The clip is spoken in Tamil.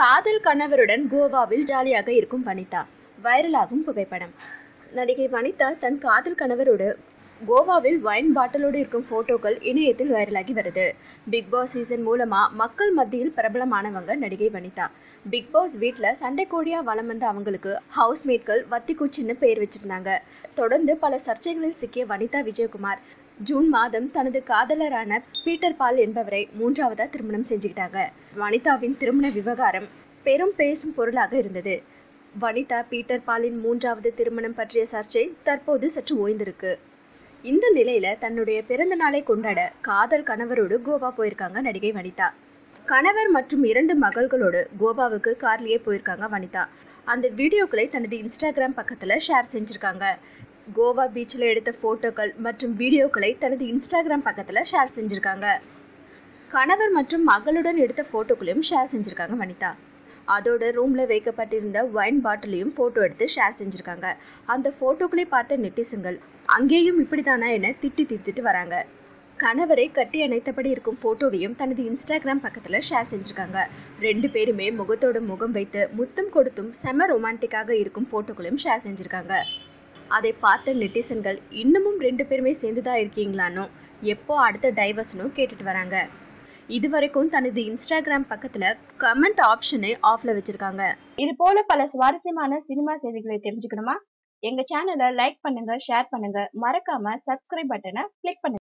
காதல் கணவருடன் கோவாவில் ஜாலியாக இருக்கும் வனிதா. வைரலாகும் புகைப்படம். நடிகை வனிதா தன் காதல் கணவரோடு கோவாவில் வைன் பாட்டிலோடு இருக்கும் போட்டோக்கள் இணையத்தில் வைரலாகி வருது. பிக் பாஸ் சீசன் மூலமா மக்கள் மத்தியில் பிரபலமானவங்க நடிகை வனிதா. பிக் பாஸ் வீட்டில் சண்டை கோடியா வலம் வந்த அவங்களுக்கு ஹவுஸ்மேட்கள் வத்திக்குச்சின்னு பெயர் வச்சிருந்தாங்க. தொடர்ந்து பல சர்ச்சைகளில் சிக்கிய வனிதா விஜயகுமார் ஜூன் மாதம் தனது காதலரான பீட்டர் பால் என்பவரை மூன்றாவதா திருமணம் செஞ்சுக்கிட்டாங்க. வனிதாவின் திருமண விவகாரம் பெரும் பேசும் பொருளாக இருந்தது. வனிதா பீட்டர் பாலின் மூன்றாவது திருமணம் பற்றிய சர்ச்சை தற்போது சற்று ஓய்ந்திருக்கு. இந்த நிலையில தன்னுடைய பிறந்த நாளை கொண்டாட காதல் கணவரோடு கோவா போயிருக்காங்க நடிகை வனிதா. கணவர் மற்றும் இரண்டு மகள்களோடு கோவாவுக்கு கார்லயே போயிருக்காங்க வனிதா. அந்த வீடியோக்களை தனது இன்ஸ்டாகிராம் பக்கத்துல ஷேர் செஞ்சிருக்காங்க. கோவா பீச்சில் எடுத்த போட்டோக்கள் மற்றும் வீடியோக்களை தனது இன்ஸ்டாகிராம் பக்கத்தில் ஷேர் செஞ்சுருக்காங்க. கணவர் மற்றும் மகளுடன் எடுத்த ஃபோட்டோக்களையும் ஷேர் செஞ்சுருக்காங்க வனிதா. அதோட ரூமில் வைக்கப்பட்டிருந்த ஒயின் பாட்டிலையும் ஃபோட்டோ எடுத்து ஷேர் செஞ்சுருக்காங்க. அந்த ஃபோட்டோக்களை பார்த்த நெட்டிசன்கள் அங்கேயும் இப்படி தானா என திட்டி தீர்த்துட்டு வராங்க. கணவரை கட்டி அணைத்தபடி இருக்கும் ஃபோட்டோவையும் தனது இன்ஸ்டாகிராம் பக்கத்தில் ஷேர் செஞ்சுருக்காங்க. ரெண்டு பேருமே முகத்தோட முகம் வைத்து முத்தம் கொடுத்தும் செம ரொமான்டிக்காக இருக்கும் ஃபோட்டோக்களையும் ஷேர் செஞ்சுருக்காங்க. அதை பார்த்த நெட்டிசன்கள் இன்னமும் ரெண்டு பேருமே சேர்ந்து தான் இருக்கீங்களானோ? எப்போ அடுத்த டைவர்ஸ்னும் கேட்டுட்டு வராங்க. இதுவரைக்கும் தனது இன்ஸ்டாகிராம் பக்கத்துல கமெண்ட் ஆப்ஷனை ஆஃப்ல வச்சிருக்காங்க. இது போல பல சுவாரஸ்யமான சினிமா செய்திகளை தெரிஞ்சுக்கணுமா? எங்க சேனலை லைக் பண்ணுங்க ஷேர் பண்ணுங்க. மறக்காம சப்ஸ்கிரைப் பட்டனை கிளிக் பண்ணுங்க.